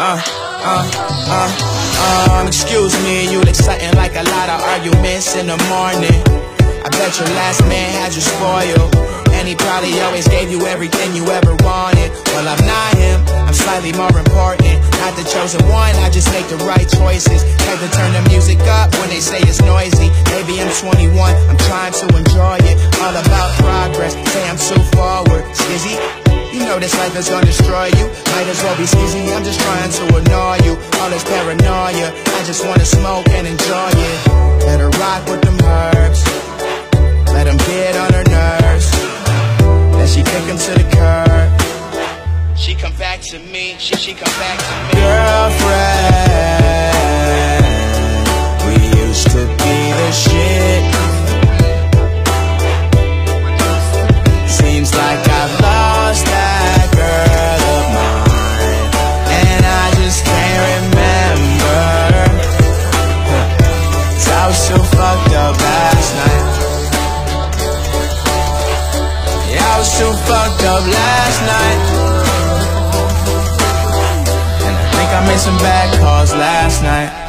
Uh, uh, uh, um, excuse me, you look something like a lot of arguments in the morning. I bet your last man had you spoiled. And he probably always gave you everything you ever wanted. Well, I'm not him, I'm slightly more important. Not the chosen one, I just make the right choices. Type to turn the music up when they say it's noisy. Maybe I'm 21, I'm trying to enjoy it. All about progress, know this life is gonna destroy you. Might as well be skizzy, I'm just trying to annoy you. All this paranoia, I just wanna smoke and enjoy it. Better rock with them herbs. Let them get on her nerves. Then she kick him to the curb. She come back to me, she, she come back to me. Girlfriend, fucked up last night. And I think I made some bad calls last night.